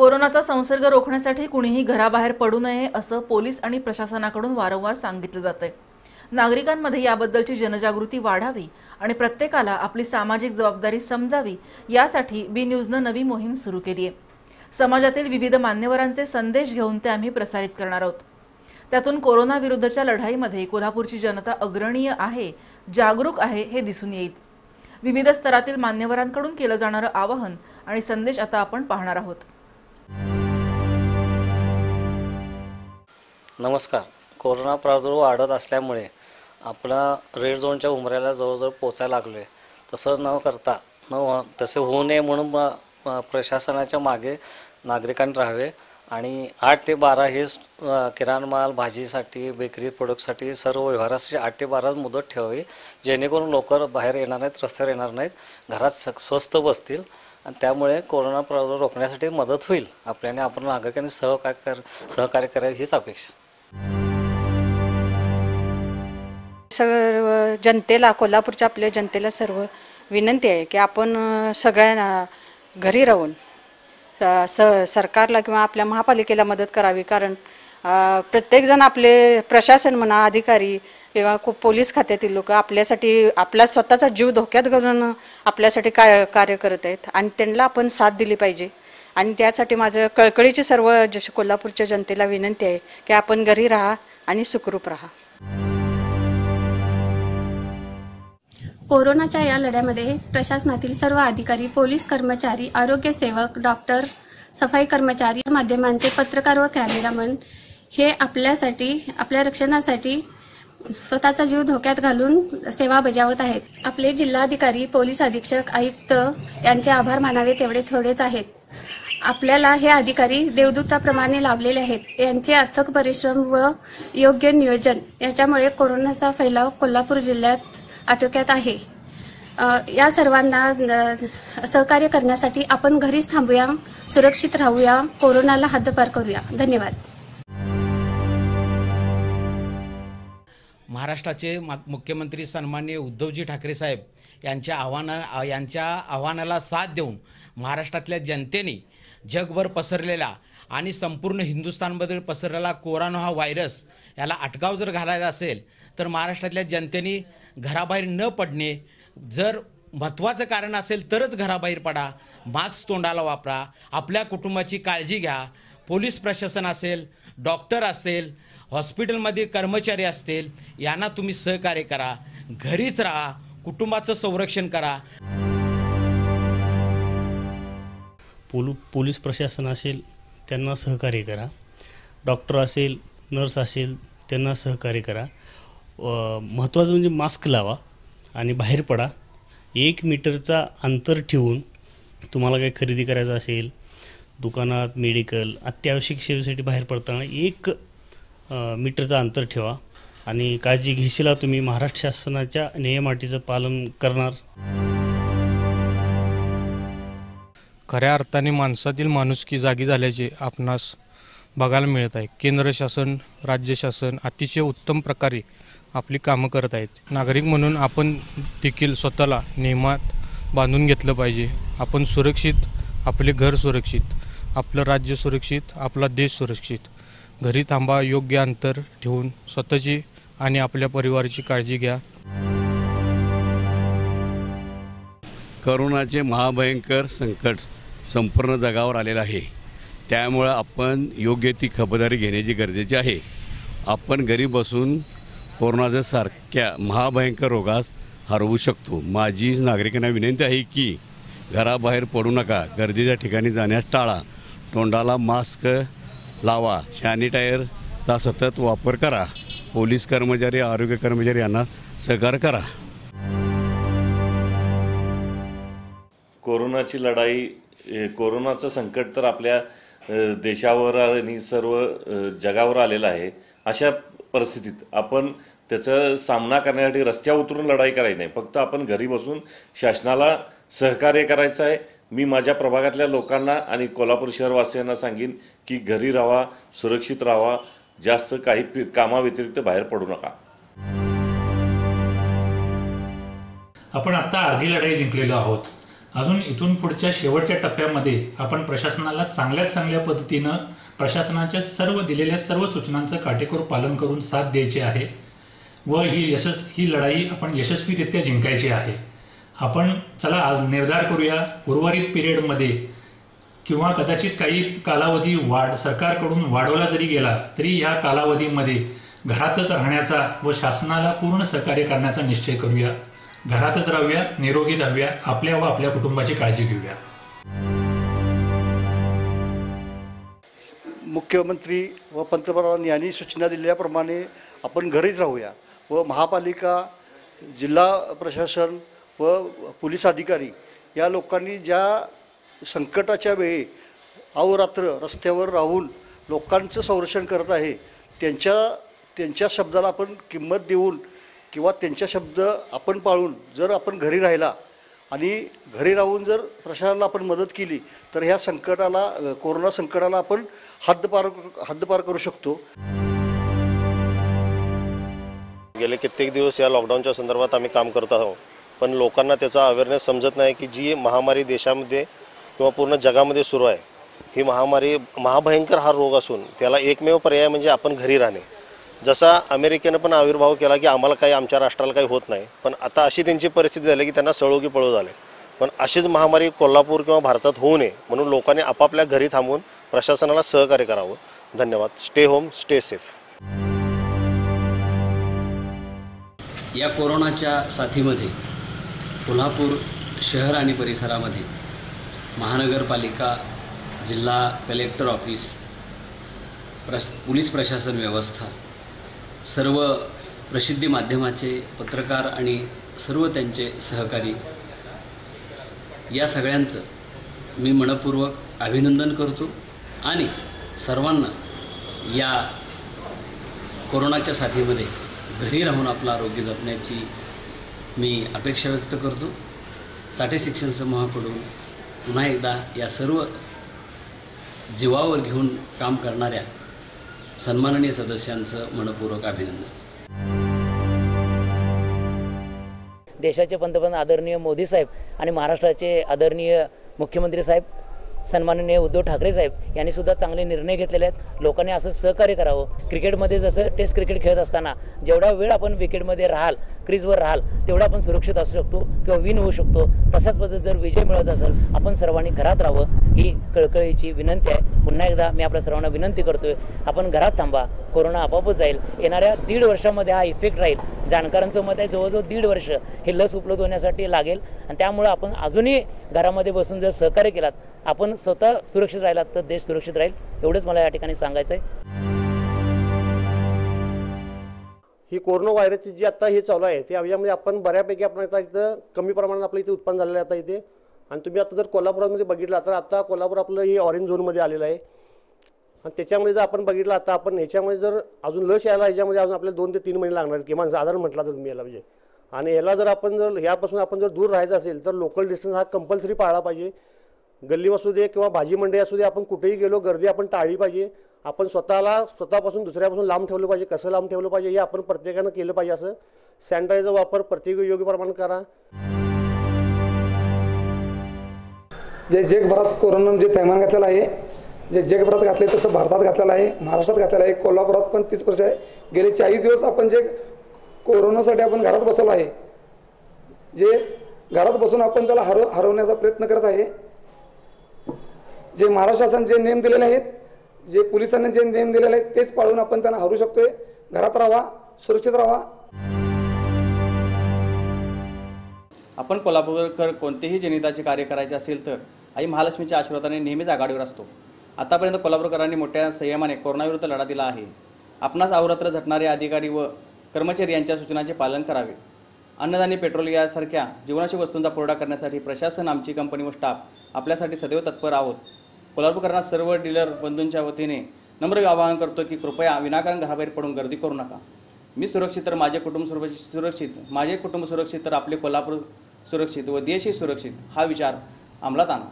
कोरोनाचा संसर्ग रोखण्यासाठी कुणीही घराबाहेर पडू नये असं पोलीस आणि प्रशासनाकडून वारंवार सांगितलं जातंय. नागरिकांमध्ये याबद्दलची जनजागृती वाढावी आणि प्रत्येकाला आपली सामाजिक जबाबदारी समजावी यासाठी बी न्यूजनं नवी मोहीम सुरू केली आहे. समाजातील विविध मान्यवरांचे संदेश घेऊन ते आम्ही प्रसारित करणार आहोत. त्यातून कोरोनाविरुद्धच्या लढाईमध्ये कोल्हापूरची जनता अग्रणीय आहे जागरूक आहे हे दिसून येईल. विविध स्तरातील मान्यवरांकडून केलं जाणारं आवाहन आणि संदेश आता आपण पाहणार आहोत. नमस्कार. कोरोना प्रादुर्भाव वाढत असल्यामुळे आपला रेड झोनच्या उमऱ्याला जवळजवळ पोचायला लागलो आहे तसं न करता न हो, तसे होऊ नये म्हणून प्रशासनाच्या मागे नागरिकांनी राहावे आणि आठ ते बारा हे किराणमाल माल भाजीसाठी बेकरी प्रोडक्टसाठी सर्व व्यवहारासाठी आठ ते बारा मुदत ठेवावी जेणेकरून लवकर बाहेर येणार नाहीत रस्त्यावर येणार नाहीत घरात स स्वस्त बसतील. आणि त्यामुळे कोरोना प्रादुर्भाव रोखण्यासाठी मदत होईल आपल्याने आपण नागरिकांनी सहकार्य कर सहकार्य करावे हीच अपेक्षा. सर्व जनतेला कोल्हापूरच्या आपल्या जनतेला सर्व विनंती आहे की आपण सगळ्यांना घरी राहून स सरकारला किंवा आपल्या महापालिकेला मदत करावी. कारण प्रत्येकजण आपले प्रशासन म्हणा अधिकारी किंवा खूप पोलीस खात्यातील लोक आपल्यासाठी आपला स्वतःचा जीव धोक्यात घालून आपल्यासाठी काय कार्य करत आहेत. आणि त्यांना आपण साथ दिली पाहिजे. आणि त्यासाठी माझं कळकळीची सर्व जसे कोल्हापूरच्या जनतेला विनंती आहे की आपण घरी राहा आणि सुखरूप राहा. कोरोनाच्या या लढ्यामध्ये प्रशासनातील सर्व अधिकारी पोलीस कर्मचारी आरोग्य सेवक डॉक्टर सफाई कर्मचारी माध्यमांचे पत्रकार व कॅमेरामन हे आपल्यासाठी आपल्या रक्षणासाठी स्वतःचा जीव धोक्यात घालून सेवा बजावत आहेत. आपले जिल्हाधिकारी पोलीस अधीक्षक आयुक्त यांचे आभार मानावे तेवढे थोडेच आहेत. आपल्याला हे अधिकारी देवदूताप्रमाणे लाभलेले आहेत. यांचे अथक परिश्रम व योग्य नियोजन याच्यामुळे कोरोनाचा फैलाव कोल्हापूर जिल्ह्यात आटोक्यात आहे. या सर्वांना सहकार्य करण्यासाठी आपण घरीच थांबूया सुरक्षित राहूया कोरोनाला हद्दपार करूया. धन्यवाद. महाराष्ट्राचे मुख्यमंत्री सन्माननीय उद्धवजी ठाकरे साहेब यांच्या आव्हाना यांच्या आव्हानाला साथ देऊन महाराष्ट्रातल्या जनतेने जगभर पसरलेला आणि संपूर्ण हिंदुस्थानमध्ये पसरलेला कोरोना हा व्हायरस याला अटकाव जर घालायला असेल तर महाराष्ट्रातल्या जनतेने घराबाहेर न पडणे जर महत्त्वाचं कारण असेल तरच घराबाहेर पडा मास्क तोंडाला वापरा आपल्या कुटुंबाची काळजी घ्या पोलीस प्रशासन असेल डॉक्टर असेल हॉस्पिटलमध्ये कर्मचारी असतील यांना तुम्ही सहकार्य करा. घरीच राहा कुटुंबाचं संरक्षण करा. पोलू पोलीस प्रशासन असेल त्यांना सहकार्य करा. डॉक्टर असेल नर्स असेल त्यांना सहकार्य करा. महत्त्वाचं म्हणजे मास्क लावा आणि बाहेर पडा. एक मीटरचा अंतर ठेवून तुम्हाला काही खरेदी करायचं असेल दुकानात मेडिकल अत्यावश्यक सेवेसाठी बाहेर पडताना एक मीटरचं अंतर ठेवा. आणि काळजी घेशीला तुम्ही महाराष्ट्र शासनाच्या नियमाटीचं पालन करणार. खऱ्या अर्थाने माणसातील माणुसकी जागी झाल्याचे आपणास बघायला मिळत आहे. केंद्र शासन राज्य शासन अतिशय उत्तम प्रकारे आपली कामं करत आहेत. नागरिक म्हणून आपण देखील स्वतःला नियमात बांधून घेतलं पाहिजे. आपण सुरक्षित आपले घर सुरक्षित आपलं राज्य सुरक्षित आपला देश सुरक्षित. घरी थांबा योग्य अंतर ठेवून स्वतःची आणि आपल्या परिवाराची काळजी घ्या. करोनाचे महाभयंकर संकट संपूर्ण जगावर आलेलं आहे. त्यामुळं आपण योग्य ती खबरदारी घेण्याची गरजेची आहे. आपण घरी बसून कोरोनाच्या सारख्या महाभयंकर रोगास हरवू शकतो. माझी नागरिकांना विनंती आहे की घराबाहेर पडू नका. गर्दीच्या ठिकाणी जाण्यास टाळा. तोंडाला मास्क लावा. सॅनिटायरचा सतत वापर करा. पोलीस कर्मचारी आरोग्य कर्मचारी यांना सहकार्य करा. कोरोनाची लढाई कोरोनाचं संकट तर आपल्या देशावर आणि सर्व जगावर आलेलं आहे. अशा परिस्थितीत. आपण त्याचा सामना करण्यासाठी रस्त्यावर उतरून लढाई करायची नाही. फक्त आपण घरी बसून शासनाला सहकार्य करायचं आहे. मी माझ्या प्रभागातल्या लोकांना आणि कोल्हापूर शहरवासियांना सांगेन की घरी राहा सुरक्षित राहा जास्त काही कामाव्यतिरिक्त बाहेर पडू नका. आपण आत्ता अर्धी लढाई जिंकलेलो आहोत. अजून इथून पुढच्या शेवटच्या टप्प्यामध्ये आपण प्रशासनाला चांगल्यात चांगल्या पद्धतीनं प्रशासनाच्या सर्व दिलेल्या सर्व सूचनांचं काटेकोर पालन करून साथ द्यायची आहे व ही यशस् ही लढाई आपण यशस्वीरित्या जिंकायची आहे. आपण चला आज निर्धार करूया उर्वरित पिरियडमध्ये किंवा कदाचित काही कालावधी वाढ सरकारकडून वाढवला जरी गेला तरी ह्या कालावधीमध्ये घरातच राहण्याचा व शासनाला पूर्ण सहकार्य करण्याचा निश्चय करूया. घरातच राहूया निरोगी राहूया आपल्या व आपल्या कुटुंबाची काळजी घेऊया. मुख्यमंत्री व पंतप्रधान यांनी सूचना दिल्याप्रमाणे आपण घरीच राहूया व महापालिका जिल्हा प्रशासन व पोलीस अधिकारी या लोकांनी ज्या संकटाच्या वेळी अहोरात्र रस्त्यावर राहून लोकांचं संरक्षण करत आहे त्यांच्या त्यांच्या शब्दाला आपण किंमत देऊन किंवा त्यांच्या शब्द आपण पाळून जर आपण घरी राहिला आणि घरी राहून जर प्रशासनाला आपण मदत केली तर ह्या संकटाला कोरोना संकटाला आपण हद्दपार हद्दपार करू शकतो. गेले कित्येक दिवस या लॉकडाऊनच्या संदर्भात आम्ही काम करत आहोत. पण लोकांना त्याचा अवेअरनेस समजत नाही की जी महामारी देशामध्ये किंवा पूर्ण जगामध्ये सुरू आहे ही महामारी महाभयंकर हा रोग असून त्याला एकमेव पर्याय म्हणजे आपण घरी राहणे. जसा अमेरिकेनं पण आविर्भाव केला की आम्हाला काही आमच्या राष्ट्राला काही होत नाही पण आता अशी त्यांची परिस्थिती झाली की त्यांना सळो की पळो झाले. पण अशीच महामारी कोल्हापूर किंवा भारतात होऊ नये म्हणून लोकांनी आपापल्या घरी थांबून प्रशासनाला सहकार्य करावं. धन्यवाद. स्टे होम स्टे सेफ या कोरोनाच्या साथीमध्ये कोल्हापूर शहर आणि परिसरामध्ये महानगरपालिका जिल्हा कलेक्टर ऑफिस प्रश पोलीस प्रशासन व्यवस्था सर्व प्रसिद्धी माध्यमाचे पत्रकार आणि सर्व त्यांचे सहकारी या सगळ्यांचं मी मनपूर्वक अभिनंदन करतो आणि सर्वांना या कोरोनाच्या साथीमध्ये घरी राहून आपलं आरोग्य जपण्याची मी अपेक्षा व्यक्त करतो. चाटे शिक्षण समूहाकडून पुन्हा एकदा या सर्व जीवावर घेऊन काम करणाऱ्या सन्माननीय सदस्यांचं मनपूर्वक अभिनंदन. देशाचे पंतप्रधान आदरणीय मोदी साहेब आणि महाराष्ट्राचे आदरणीय मुख्यमंत्री साहेब सन्माननीय उद्धव ठाकरे साहेब यांनी सुद्धा चांगले निर्णय घेतलेले आहेत. लोकांनी असं सहकार्य करावं. क्रिकेटमध्ये जसं टेस्ट क्रिकेट खेळत असताना जेवढा वेळ आपण विकेटमध्ये राहाल क्रीजवर राहाल तेवढं आपण सुरक्षित असू शकतो किंवा विन होऊ शकतो. तशाच पद्धतीत जर विजय मिळवायचा असेल आपण सर्वांनी घरात राहावं ही कळकळीची विनंती आहे. पुन्हा एकदा मी आपल्या सर्वांना विनंती करतोय आपण घरात थांबा कोरोना आपोआपच जाईल. येणाऱ्या दीड वर्षामध्ये हा इफेक्ट राहील. जाणकारांचं मत आहे जवळजवळ दीड वर्ष हे लस उपलब्ध होण्यासाठी लागेल. आणि त्यामुळं आपण अजूनही घरामध्ये बसून जर सहकार्य केलात आपण स्वतः सुरक्षित राहिलात तर देश सुरक्षित राहील एवढंच मला या ठिकाणी सांगायचं आहे ही कोरोना व्हायरसची जी आता हे चालू आहे ते यामध्ये आपण बऱ्यापैकी आपण आता इथं कमी प्रमाणात आपलं इथे उत्पन्न झालेलं आहे आता इथे. आणि तुम्ही आता जर कोल्हापुरामध्ये बघितला तर आता कोल्हापूर आपलं हे ऑरेंज झोनमध्ये आलेलं आहे. आणि त्याच्यामध्ये जर आपण बघितलं आता आपण ह्याच्यामध्ये जर अजून लस यायला ह्याच्यामध्ये अजून आपल्याला दोन ते तीन महिने लागणार किमान साधारण म्हटला तर तुम्ही याला म्हणजे. आणि याला जर आपण जर ह्यापासून आपण जर दूर राहायचं असेल तर लोकल डिस्टन्स हा कंपल्सरी पाळला पाहिजे. गल्ली असू दे किंवा भाजी मंडई असू दे आपण कुठेही गेलो गर्दी आपण टाळली पाहिजे. आपण स्वतःला स्वतःपासून दुसऱ्यापासून लांब ठेवलं पाहिजे. कसं लांब ठेवलं पाहिजे हे आपण प्रत्येकानं केलं पाहिजे असं. सॅनिटायझर वापर प्रत्येक योग्य प्रमाण करा. जे जगभरात कोरोनानं जे थैमान घातलेलं आहे जे जगभरात घातले तसं भारतात घातलेलं आहे महाराष्ट्रात घातलेलं आहे कोल्हापुरात पण तीस वर्ष आहे. गेले चाळीस दिवस आपण जे कोरोनासाठी आपण घरात बसवलं आहे जे घरात बसून आपण त्याला हरव हरवण्याचा प्रयत्न करत आहे जे महाराष्ट्र शासन जे नियम दिलेले आहेत जे पोलिसांनी जे नियम दिलेले आहेत तेच पाळून आपण त्यांना हरू शकतोय. घरात राहा सुरक्षित राहा. आपण कोल्हापूरकर कोणतेही जनिताचे कार्य करायचे असेल तर आई महालक्ष्मीच्या आशीर्वादाने नेहमीच आघाडीवर असतो. आतापर्यंत कोल्हापूरकरांनी मोठ्या संयमाने कोरोनाविरुद्ध लढा दिला आहे. आपणास अवरात्र झटणारे अधिकारी व कर्मचारी यांच्या सूचनांचे पालन करावे. अन्नधान्य पेट्रोल यासारख्या जीवनाशी वस्तूंचा पुरवठा करण्यासाठी प्रशासन आमची कंपनी व स्टाफ आपल्यासाठी सदैव तत्पर आहोत. कोल्हापूरकरांना सर्व डीलर बंधूंच्या वतीने नम्र आवाहन करतो की कृपया विनाकारण घराबाहेर पडून गर्दी करू नका. मी सुरक्षित तर माझे कुटुंब सुरक्षित सुरक्षित. माझे कुटुंब सुरक्षित तर आपले कोल्हापूर सुरक्षित व देशही सुरक्षित हा विचार अंमलात आणा.